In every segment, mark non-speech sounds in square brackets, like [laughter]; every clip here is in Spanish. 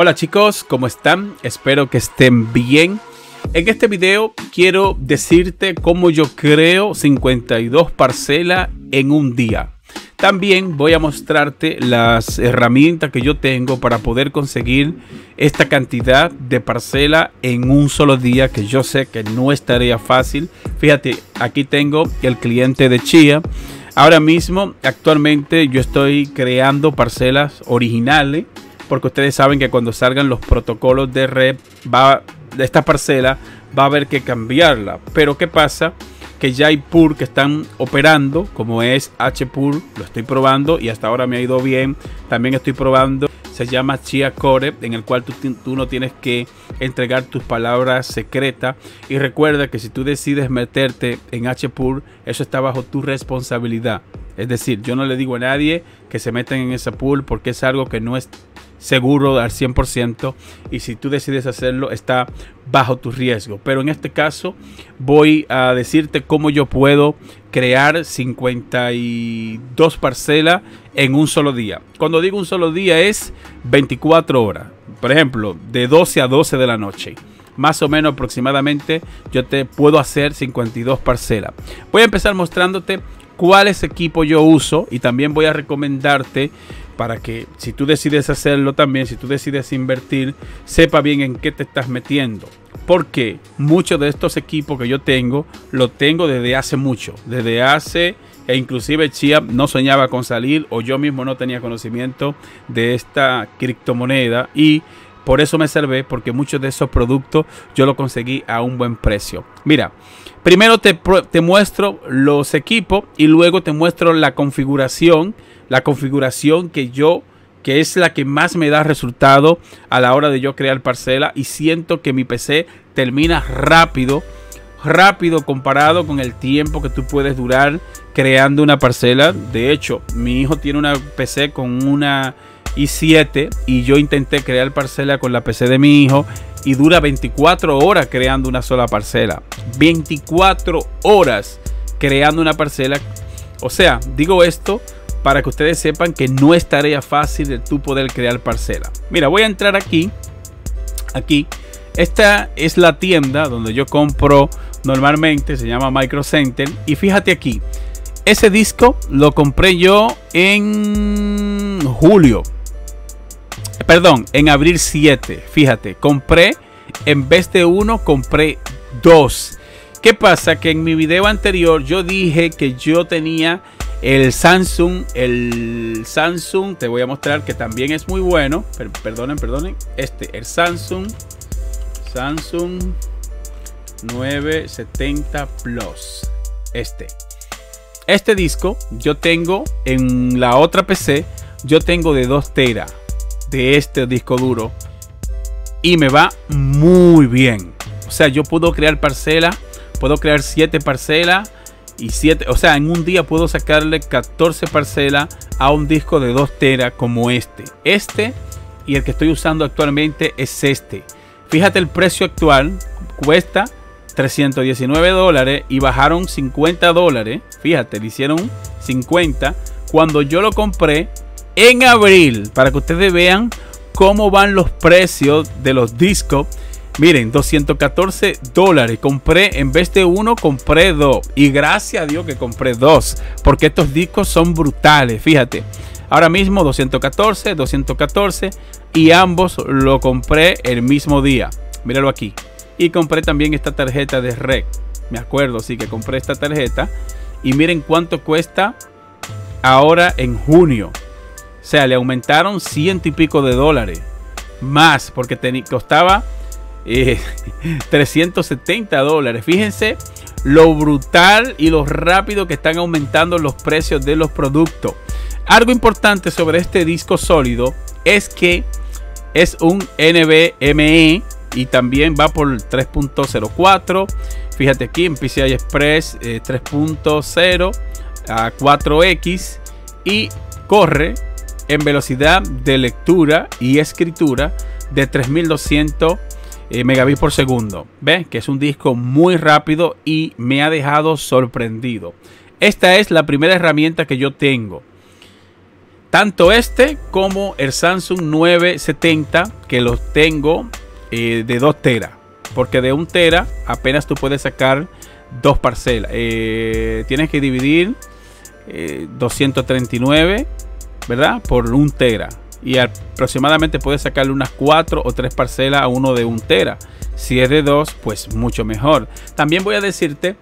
Hola chicos, ¿cómo están? Espero que estén bien. En este video quiero decirte cómo yo creo 52 parcelas en un día. También voy a mostrarte las herramientas que yo tengo para poder conseguir esta cantidad de parcela en un solo día que yo sé que no es tarea fácil. Fíjate, aquí tengo el cliente de Chia. Ahora mismo, actualmente yo estoy creando parcelas originales porque ustedes saben que cuando salgan los protocolos de red, va, de esta parcela va a haber que cambiarla. Pero ¿qué pasa? Que ya hay PUR que están operando, como es HPUR, lo estoy probando y hasta ahora me ha ido bien. También estoy probando, se llama Chia Core, en el cual tú, tú no tienes que entregar tus palabras secretas. Y recuerda que si tú decides meterte en HPUR, eso está bajo tu responsabilidad. Es decir, yo no le digo a nadie que se metan en ese pool porque es algo que no es seguro al 100% y si tú decides hacerlo está bajo tu riesgo. Pero en este caso voy a decirte cómo yo puedo crear 52 parcelas en un solo día. Cuando digo un solo día es 24 horas. Por ejemplo, de 12 a 12 de la noche más o menos aproximadamente yo te puedo hacer 52 parcelas. Voy a empezar mostrándote cuáles equipos yo uso y también voy a recomendarte para que si tú decides hacerlo también, si tú decides invertir, sepa bien en qué te estás metiendo. Porque muchos de estos equipos que yo tengo, lo tengo desde hace mucho, desde hace e inclusive Chia no soñaba con salir o yo mismo no tenía conocimiento de esta criptomoneda y por eso me servé, porque muchos de esos productos yo los conseguí a un buen precio. Mira, primero te, te muestro los equipos y luego te muestro la configuración, la configuración que yo que es la que más me da resultado a la hora de yo crear parcela y siento que mi PC termina rápido, rápido comparado con el tiempo que tú puedes durar creando una parcela. De hecho, mi hijo tiene una PC con una y 7 y yo intenté crear parcela con la PC de mi hijo y dura 24 horas creando una sola parcela. 24 horas creando una parcela. O sea, digo esto para que ustedes sepan que no es tarea fácil de tú poder crear parcela. Mira, voy a entrar aquí. Aquí. Esta es la tienda donde yo compro normalmente. Se llama Micro Center. Y fíjate aquí. Ese disco lo compré yo en julio perdón, en abril 7. Fíjate, compré, en vez de uno, compré dos. ¿Qué pasa? Que en mi video anterior yo dije que yo tenía el Samsung, el Samsung, te voy a mostrar que también es muy bueno. perdonen, perdonen. Este, el Samsung, Samsung 970 Plus. Este. Este disco yo tengo en la otra PC, yo tengo de 2 tera de este disco duro y me va muy bien. O sea, yo puedo crear parcelas, puedo crear 7 parcelas y 7, o sea, en un día puedo sacarle 14 parcelas a un disco de 2 teras como este. Este y el que estoy usando actualmente es este. Fíjate el precio actual, cuesta 319 dólares y bajaron 50 dólares. Fíjate, le hicieron 50. Cuando yo lo compré en abril para que ustedes vean cómo van los precios de los discos. Miren, 214 dólares. Compré, en vez de uno, compré dos. Y gracias a Dios que compré dos. Porque estos discos son brutales. Fíjate. Ahora mismo 214, 214. Y ambos lo compré el mismo día. Míralo aquí. Y compré también esta tarjeta de REC. Me acuerdo, sí que compré esta tarjeta. Y miren cuánto cuesta ahora en junio. O sea, le aumentaron ciento y pico de dólares. Más, porque costaba 370 eh, [laughs] dólares. Fíjense lo brutal y lo rápido que están aumentando los precios de los productos. Algo importante sobre este disco sólido es que es un NVMe y también va por 3.04. Fíjate aquí en PCI Express 3.0 eh, a 4X y corre en velocidad de lectura y escritura de 3200 eh, megabits por segundo. ¿Ves? Que es un disco muy rápido y me ha dejado sorprendido. Esta es la primera herramienta que yo tengo. tanto este como el Samsung 970 que los tengo eh, de 2 tera. Porque de 1 tera apenas tú puedes sacar dos parcelas. Eh, tienes que dividir 239, eh, ¿verdad? Por 1 tera. Y aproximadamente puedes sacarle unas 4 o 3 parcelas a uno de 1 tera. Si es de 2, pues mucho mejor. También voy a decirte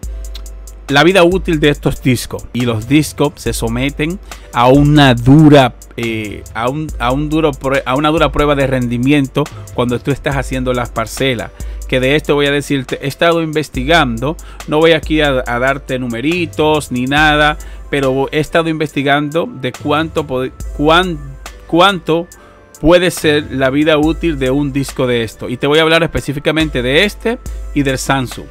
la vida útil de estos discos. Y los discos se someten a una dura, eh, a, un, a, un duro, a una dura prueba de rendimiento cuando tú estás haciendo las parcelas. Que de esto voy a decirte, he estado investigando, no voy aquí a, darte numeritos ni nada, pero he estado investigando de cuánto, cuán, cuánto puede ser la vida útil de un disco de esto. Y te voy a hablar específicamente de este y del Samsung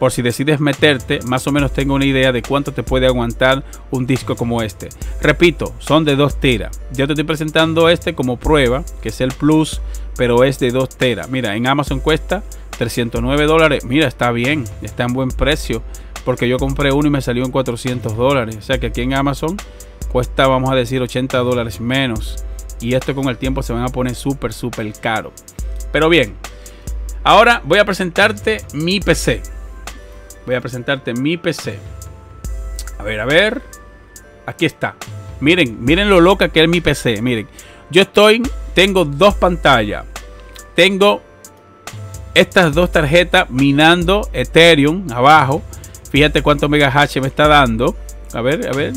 por si decides meterte, más o menos tengo una idea de cuánto te puede aguantar un disco como este. Repito, son de 2 teras. Yo te estoy presentando este como prueba, que es el Plus, pero es de 2 teras. Mira, en Amazon cuesta 309 dólares. Mira, está bien, está en buen precio, porque yo compré uno y me salió en 400 dólares. O sea que aquí en Amazon cuesta, vamos a decir, 80 dólares menos. Y esto con el tiempo se van a poner súper, súper caro. Pero bien, ahora voy a presentarte mi PC voy a presentarte mi PC. A ver, a ver. Aquí está. Miren, miren lo loca que es mi PC. Miren, yo estoy, tengo dos pantallas. Tengo estas dos tarjetas minando Ethereum abajo. Fíjate cuánto megahash me está dando. A ver, a ver.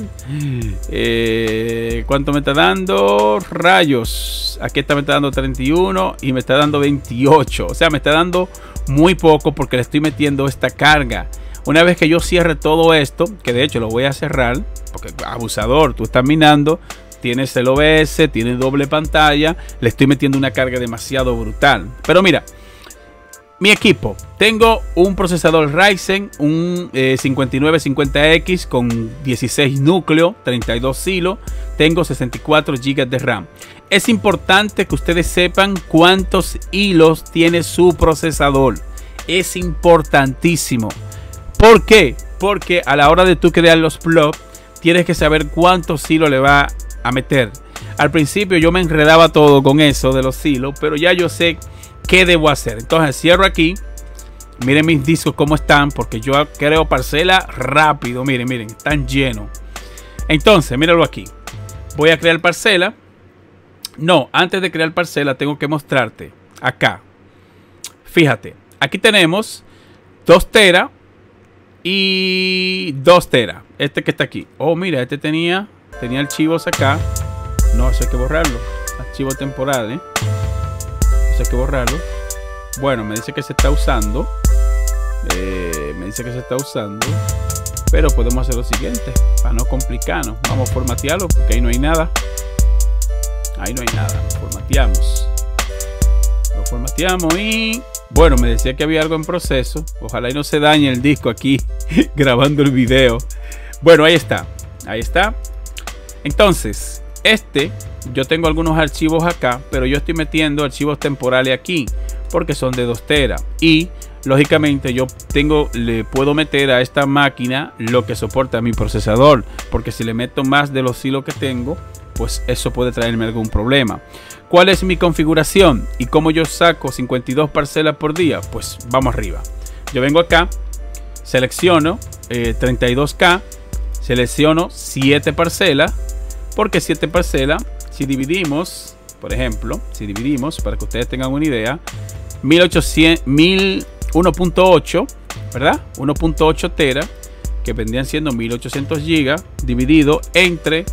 Eh, ¿Cuánto me está dando? Rayos. Aquí está, me está dando 31 y me está dando 28. O sea, me está dando muy poco porque le estoy metiendo esta carga. Una vez que yo cierre todo esto, que de hecho lo voy a cerrar, porque abusador, tú estás minando, tienes el OBS, tienes doble pantalla, le estoy metiendo una carga demasiado brutal. Pero mira, mi equipo, tengo un procesador Ryzen, un 5950X eh, con 16 núcleos, 32 hilos, tengo 64 GB de RAM. Es importante que ustedes sepan cuántos hilos tiene su procesador. Es importantísimo. ¿Por qué? Porque a la hora de tú crear los plots, tienes que saber cuántos hilos le va a meter. Al principio yo me enredaba todo con eso de los hilos, pero ya yo sé ¿Qué debo hacer? Entonces cierro aquí. Miren mis discos cómo están, porque yo creo parcela rápido. Miren, miren, están llenos. Entonces, míralo aquí. Voy a crear parcela. No, antes de crear parcela tengo que mostrarte acá. Fíjate, aquí tenemos 2 tera y 2 tera. Este que está aquí. Oh, mira, este tenía tenía archivos acá. No, eso hay que borrarlo. Archivo temporal, ¿eh? Hay que borrarlo. Bueno, me dice que se está usando. Eh, me dice que se está usando. Pero podemos hacer lo siguiente. Para no complicarnos. Vamos a formatearlo porque ahí no hay nada. Ahí no hay nada. formateamos. Lo formateamos y... Bueno, me decía que había algo en proceso. Ojalá y no se dañe el disco aquí [laughs] grabando el video. Bueno, ahí está. Ahí está. Entonces, este yo tengo algunos archivos acá, pero yo estoy metiendo archivos temporales aquí porque son de 2 teras y lógicamente yo tengo le puedo meter a esta máquina lo que soporta mi procesador, porque si le meto más de los hilos que tengo, pues eso puede traerme algún problema. ¿Cuál es mi configuración y cómo yo saco 52 parcelas por día? Pues vamos arriba. Yo vengo acá, selecciono 32K, eh, selecciono 7 parcelas, porque 7 parcelas si dividimos, por ejemplo, si dividimos, para que ustedes tengan una idea, 1800, 1.8, ¿verdad? 1.8 tera, que vendrían siendo 1800 gigas, dividido entre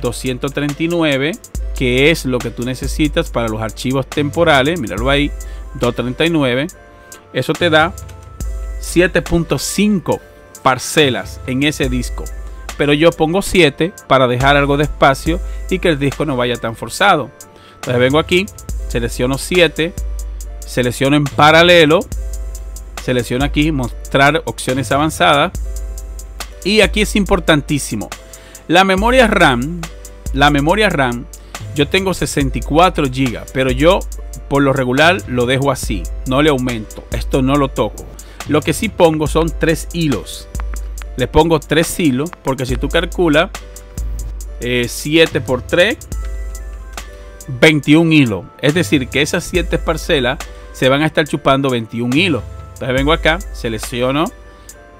239, que es lo que tú necesitas para los archivos temporales, míralo ahí, 239, eso te da 7.5 parcelas en ese disco pero yo pongo 7 para dejar algo de espacio y que el disco no vaya tan forzado. Entonces vengo aquí, selecciono 7, selecciono en paralelo, selecciono aquí mostrar opciones avanzadas y aquí es importantísimo. La memoria RAM, la memoria RAM, yo tengo 64 GB, pero yo por lo regular lo dejo así, no le aumento, esto no lo toco. Lo que sí pongo son tres hilos le pongo 3 hilos, porque si tú calculas 7 por 3, 21 hilos. Es decir, que esas 7 parcelas se van a estar chupando 21 hilos. Entonces vengo acá, selecciono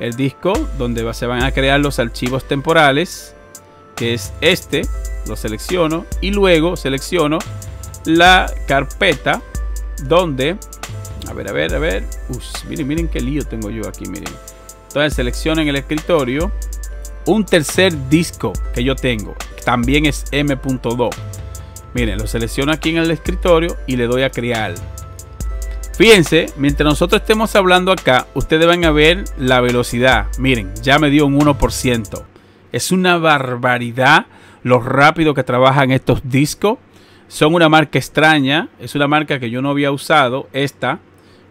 el disco donde se van a crear los archivos temporales, que es este, lo selecciono y luego selecciono la carpeta donde, a ver, a ver, a ver, miren, miren qué lío tengo yo aquí, miren. Entonces selecciono en el escritorio un tercer disco que yo tengo, también es M.2. Miren, lo selecciono aquí en el escritorio y le doy a crear. Fíjense, mientras nosotros estemos hablando acá, ustedes van a ver la velocidad. Miren, ya me dio un 1%. Es una barbaridad lo rápido que trabajan estos discos. Son una marca extraña, es una marca que yo no había usado, esta,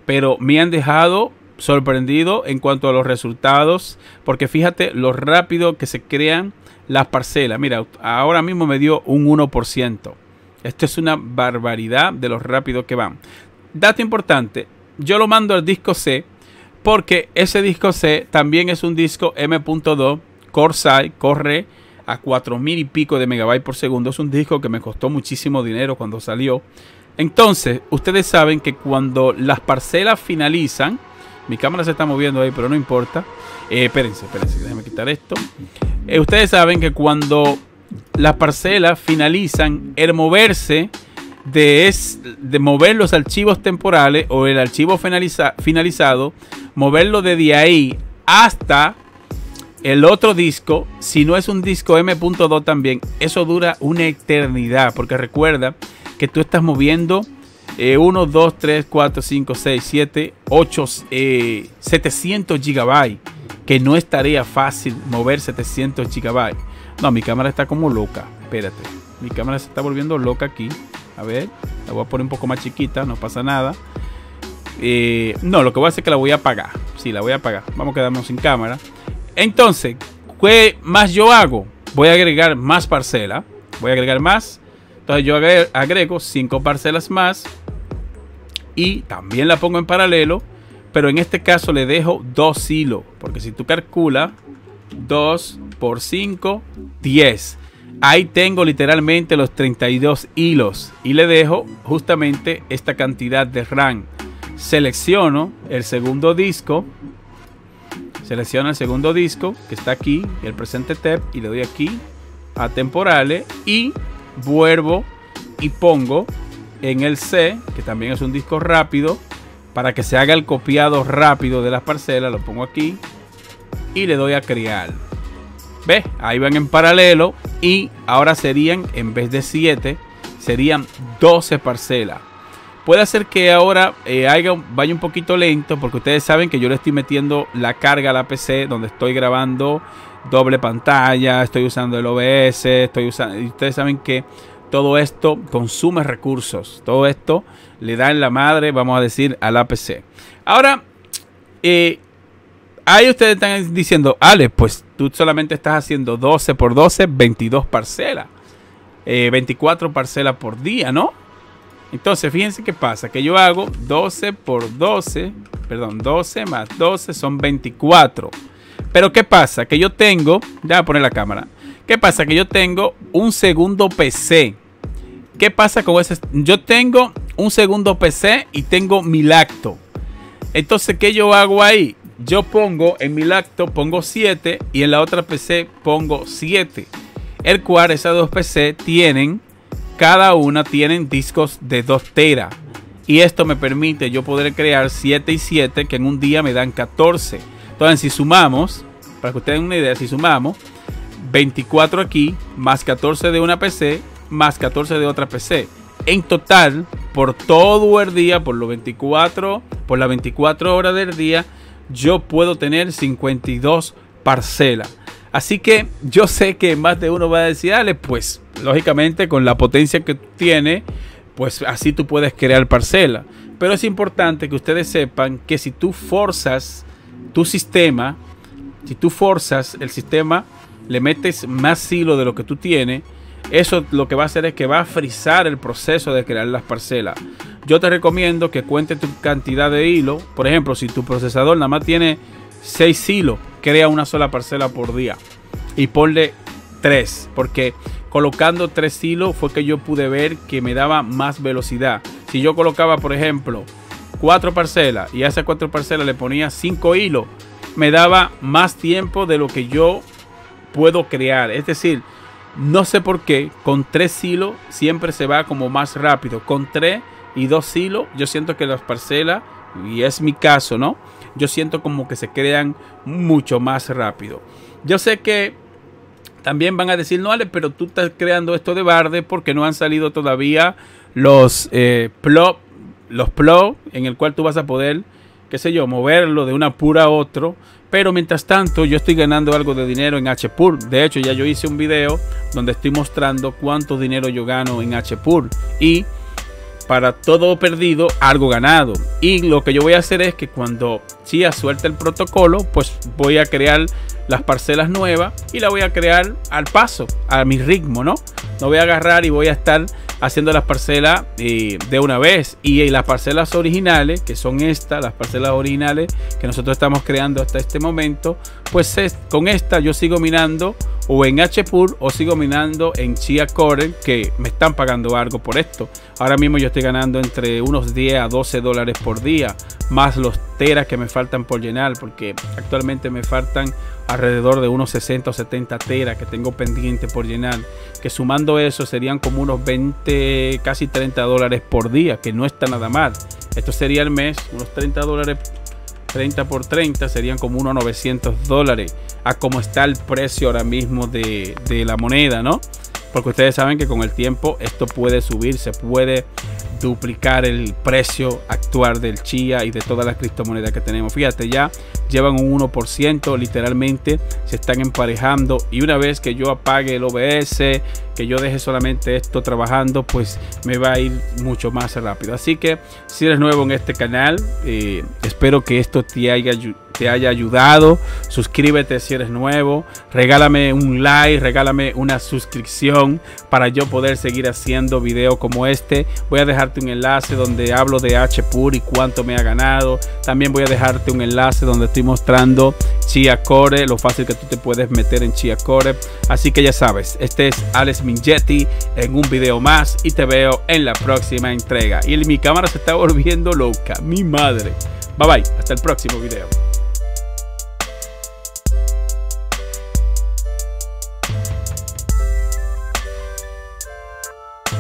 pero me han dejado sorprendido en cuanto a los resultados, porque fíjate lo rápido que se crean las parcelas. Mira, ahora mismo me dio un 1%. Esto es una barbaridad de lo rápido que van dato importante, yo lo mando al disco C porque ese disco C también es un disco M.2 Corsair, corre a 4000 y pico de megabytes por segundo. Es un disco que me costó muchísimo dinero cuando salió. Entonces, ustedes saben que cuando las parcelas finalizan, mi cámara se está moviendo ahí, pero no importa. Eh, espérense, espérense, déjenme quitar esto. Eh, ustedes saben que cuando las parcelas finalizan, el moverse de, es, de mover los archivos temporales o el archivo finalizado, moverlo desde ahí hasta el otro disco, si no es un disco M.2 también, eso dura una eternidad, porque recuerda que tú estás moviendo 1, 2, 3, 4, 5, 6, 7, 8, 700 gigabytes, que no es tarea fácil mover 700 gigabytes. No, mi cámara está como loca, espérate, mi cámara se está volviendo loca aquí. A ver, la voy a poner un poco más chiquita, no pasa nada. Eh, no, lo que voy a hacer es que la voy a apagar. Sí, la voy a apagar. Vamos a quedarnos sin cámara. Entonces, ¿qué más yo hago? Voy a agregar más parcela. Voy a agregar más. Entonces yo agrego 5 parcelas más. Y también la pongo en paralelo. Pero en este caso le dejo 2 hilos. Porque si tú calculas 2 por 5, 10. Ahí tengo literalmente los 32 hilos y le dejo justamente esta cantidad de RAM. Selecciono el segundo disco. Selecciono el segundo disco que está aquí, el presente tab, y le doy aquí a temporales y vuelvo y pongo en el C, que también es un disco rápido, para que se haga el copiado rápido de las parcelas, lo pongo aquí y le doy a crear. ¿Ves? Ahí van en paralelo y ahora serían, en vez de 7, serían 12 parcelas. Puede ser que ahora eh, vaya un poquito lento porque ustedes saben que yo le estoy metiendo la carga a la PC donde estoy grabando doble pantalla, estoy usando el OBS, estoy usando... Y ustedes saben que todo esto consume recursos. Todo esto le da en la madre, vamos a decir, a la PC. Ahora, eh, ahí ustedes están diciendo, Ale, pues tú solamente estás haciendo 12 por 12, 22 parcelas. 24 eh, parcelas por día, ¿no? Entonces, fíjense qué pasa, que yo hago 12 por 12, perdón, 12 más 12 son 24. Pero ¿qué pasa? Que yo tengo, ya voy a poner la cámara. ¿Qué pasa? Que yo tengo un segundo PC. ¿Qué pasa con ese? Yo tengo un segundo PC y tengo mi lacto. Entonces, ¿qué yo hago ahí? yo pongo en mi lacto pongo 7 y en la otra PC pongo 7. El cual esas dos PC tienen, cada una tienen discos de 2 teras. Y esto me permite yo poder crear 7 y 7 que en un día me dan 14. Entonces si sumamos, para que ustedes tengan una idea, si sumamos 24 aquí, más 14 de una PC, más 14 de otra PC. En total, por todo el día, por los 24, por las 24 horas del día, yo puedo tener 52 parcelas. Así que yo sé que más de uno va a decir, dale, pues lógicamente con la potencia que tiene, pues así tú puedes crear parcela. Pero es importante que ustedes sepan que si tú forzas tu sistema, si tú forzas el sistema, le metes más hilo de lo que tú tienes, eso lo que va a hacer es que va a frizar el proceso de crear las parcelas. Yo te recomiendo que cuente tu cantidad de hilo. Por ejemplo, si tu procesador nada más tiene 6 hilos, crea una sola parcela por día. Y ponle 3. Porque colocando tres hilos fue que yo pude ver que me daba más velocidad. Si yo colocaba, por ejemplo, cuatro parcelas y a esas cuatro parcelas le ponía cinco hilos, me daba más tiempo de lo que yo puedo crear. Es decir, no sé por qué, con tres hilos siempre se va como más rápido. Con tres y dos hilos, yo siento que las parcelas, y es mi caso, ¿no? Yo siento como que se crean mucho más rápido. Yo sé que también van a decir, no, Ale, pero tú estás creando esto de barde porque no han salido todavía los eh, plot los plots en el cual tú vas a poder, qué sé yo, moverlo de una pura a otro. Pero mientras tanto, yo estoy ganando algo de dinero en HPUR. De hecho, ya yo hice un video donde estoy mostrando cuánto dinero yo gano en HPUR. Y para todo perdido, algo ganado. Y lo que yo voy a hacer es que cuando Chia suelte el protocolo, pues voy a crear las parcelas nuevas y la voy a crear al paso, a mi ritmo, ¿no? No voy a agarrar y voy a estar haciendo las parcelas eh, de una vez. Y, las parcelas originales, que son estas, las parcelas originales que nosotros estamos creando hasta este momento, pues con esta yo sigo minando o en HPUR o sigo minando en Chia Core, que me están pagando algo por esto. Ahora mismo yo estoy ganando entre unos 10 a 12 dólares por día, más los teras que me faltan por llenar, porque actualmente me faltan alrededor de unos 60 o 70 teras que tengo pendiente por llenar, que sumando eso serían como unos 20, casi 30 dólares por día, que no está nada mal. Esto sería el mes, unos 30 dólares, 30 por 30 serían como unos 900 dólares, a como está el precio ahora mismo de, de la moneda, ¿no? Porque ustedes saben que con el tiempo esto puede subir, se puede duplicar el precio actual del Chia y de todas las criptomonedas que tenemos. Fíjate, ya llevan un 1%, literalmente se están emparejando y una vez que yo apague el OBS, que yo deje solamente esto trabajando, pues me va a ir mucho más rápido. Así que si eres nuevo en este canal, eh, espero que esto te haya te haya ayudado. Suscríbete si eres nuevo. Regálame un like, regálame una suscripción para yo poder seguir haciendo videos como este. Voy a dejarte un enlace donde hablo de HPUR y cuánto me ha ganado. También voy a dejarte un enlace donde estoy mostrando Chia Core, lo fácil que tú te puedes meter en Chia Core. Así que ya sabes, este es Alex Mingetti en un video más y te veo en la próxima entrega. Y mi cámara se está volviendo loca, mi madre. Bye bye, hasta el próximo video.